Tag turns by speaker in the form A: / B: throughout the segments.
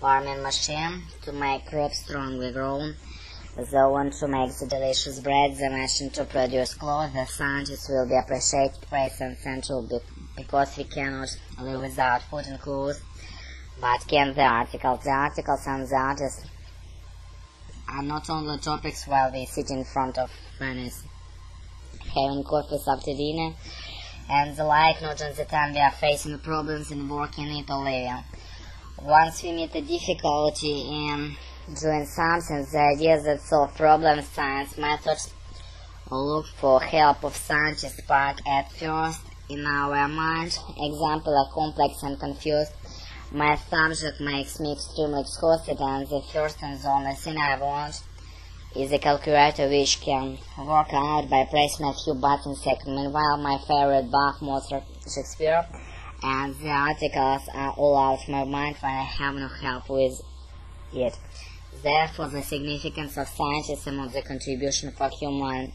A: farming machine to make crops strongly grown, the one to make the delicious bread, the machine to produce clothes, the scientists will be appreciated, praised and central because we cannot live without food and clothes. But can the articles? The articles and the artists are not only topics while we sit in front of furnace, having coffee after dinner, and the like, not on the time we are facing problems in working it or living. Once we meet a difficulty in doing something, the ideas that solve problems, science methods, look for help of scientists spark at first in our mind. Example, a complex and confused math subject makes me extremely exhausted and the first and the only thing I want is a calculator which can work out by pressing a few buttons second. Meanwhile, my favorite Bach, Mozart, Shakespeare, and the articles are all out of my mind when I have no help with it. Therefore, the significance of science is among the contribution for human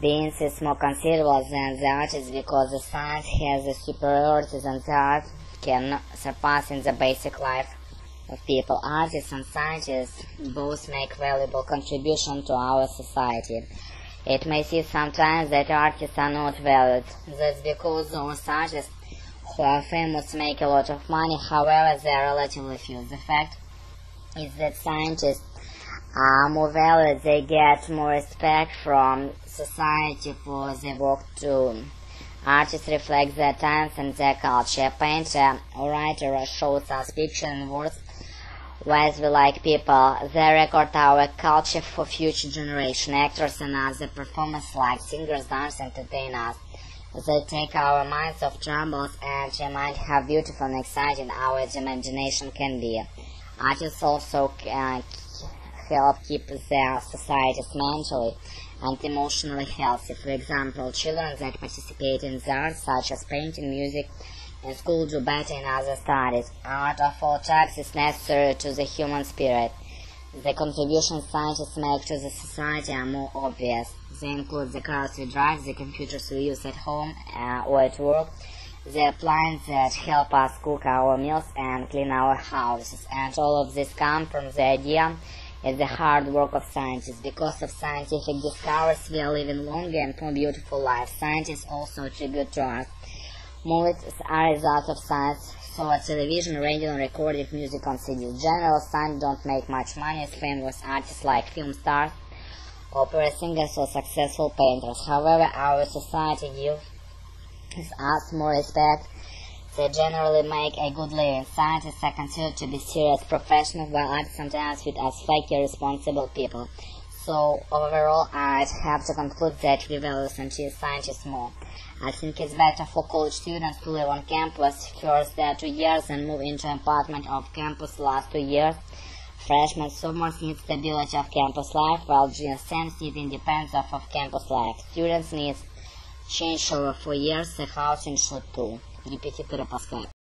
A: beings is more considerable than the artist because the science has a superiority than the art can surpass in the basic life of people. Artists and scientists both make valuable contribution to our society. It may seem sometimes that artists are not valued. That's because those artists who are famous make a lot of money, however, they are relatively few. The fact is that scientists are more valued, they get more respect from society for their work too. Artists reflect their times and their culture. A painter or writer shows us pictures and words wise we like people. They record our culture for future generation. Actors and other performers like singers, dance, entertain us. They take our minds off troubles and remind how beautiful and exciting our imagination can be. Artists also uh, help keep their societies mentally and emotionally healthy. For example, children that participate in the arts such as painting, music, in school do better in other studies. Art of all types is necessary to the human spirit. The contributions scientists make to the society are more obvious. They include the cars we drive, the computers we use at home uh, or at work, the appliances that help us cook our meals and clean our houses. And all of this comes from the idea is the hard work of scientists. Because of scientific discoveries, we are living longer and more beautiful lives. Scientists also attribute to us. Movies are results of science, so television, radio, and recorded music on CDs. General science don't make much money as famous artists like film stars, opera singers, or successful painters. However, our society gives us more respect they generally make a good living. Scientists are considered to be serious professionals, while artists sometimes viewed as fake, irresponsible people. So, overall, I'd have to conclude that we value scientists more. I think it's better for college students to live on campus first their two years and move into an apartment off campus last two years. Freshmen, sophomores need stability of campus life, while juniors need independence of off-campus life. Students need change over four years, the housing should too. Репетиторы Паскаль.